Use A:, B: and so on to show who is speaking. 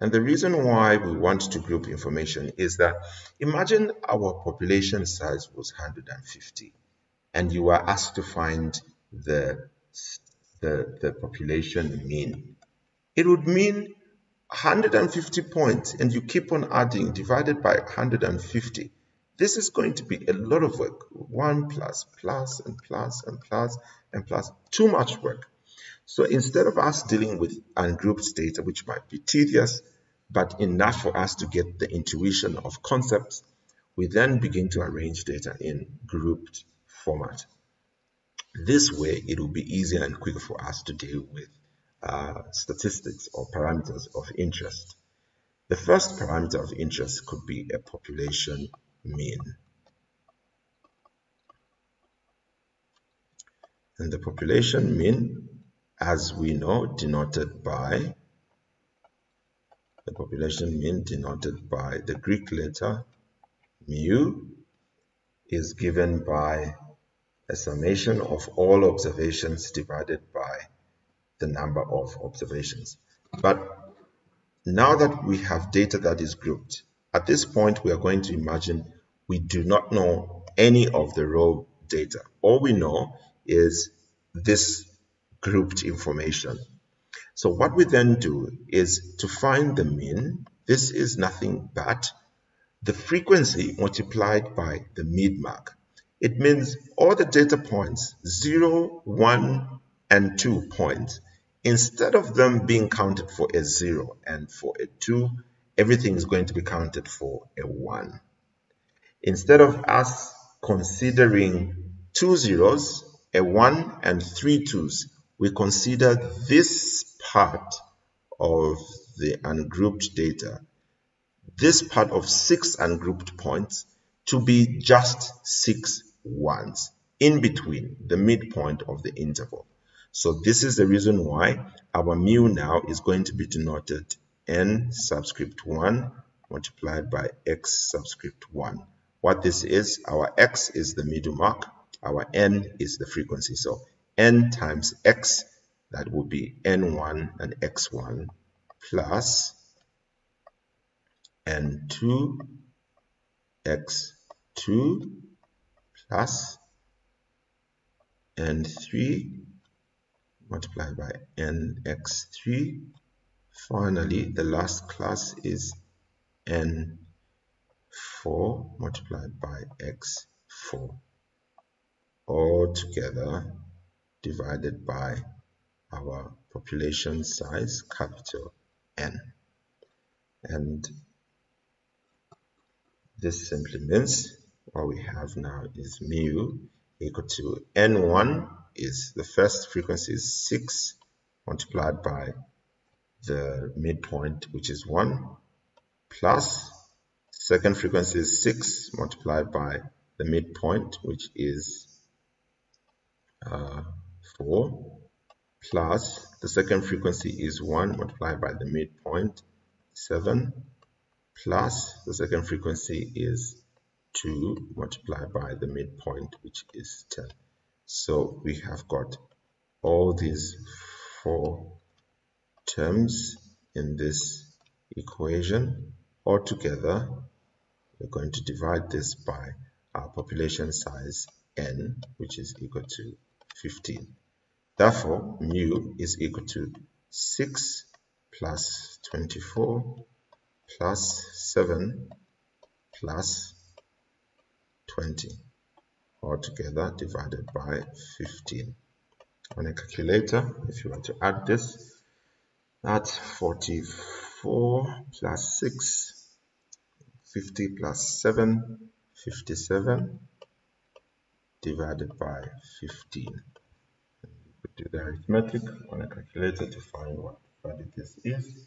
A: And the reason why we want to group information is that imagine our population size was 150 and you are asked to find the, the, the population mean. It would mean 150 points and you keep on adding divided by 150. This is going to be a lot of work. 1 plus, plus, and plus, and plus, and plus. Too much work. So instead of us dealing with ungrouped data, which might be tedious, but enough for us to get the intuition of concepts, we then begin to arrange data in grouped format. This way, it will be easier and quicker for us to deal with uh, statistics or parameters of interest. The first parameter of interest could be a population mean. And the population mean, as we know, denoted by the population mean denoted by the Greek letter mu is given by a summation of all observations divided by the number of observations. But now that we have data that is grouped, at this point we are going to imagine we do not know any of the raw data. All we know is this grouped information. So what we then do is to find the mean. This is nothing but the frequency multiplied by the mid-mark. It means all the data points, 0, 1, and 2 points, instead of them being counted for a 0 and for a 2, everything is going to be counted for a 1. Instead of us considering two zeros, a 1 and three twos, we consider this part of the ungrouped data, this part of six ungrouped points to be just six ones in between the midpoint of the interval. So this is the reason why our mu now is going to be denoted n subscript 1 multiplied by x subscript 1. What this is, our x is the middle mark, our n is the frequency. So n times x that would be n1 and x1 plus n2 x2 plus n3 multiplied by nx3 finally the last class is n4 multiplied by x4 all together divided by our population size capital N. And this simply means what we have now is mu equal to n1 is the first frequency is 6 multiplied by the midpoint which is 1 plus second frequency is 6 multiplied by the midpoint which is uh, 4 plus the second frequency is 1 multiplied by the midpoint 7 plus the second frequency is 2 multiplied by the midpoint which is 10 so we have got all these four terms in this equation. All together we're going to divide this by our population size n which is equal to 15 Therefore, mu is equal to 6 plus 24 plus 7 plus 20 altogether divided by 15. On a calculator, if you want to add this, that's 44 plus 6, 50 plus 7, 57 divided by 15 do the arithmetic on a calculator to find what value this is.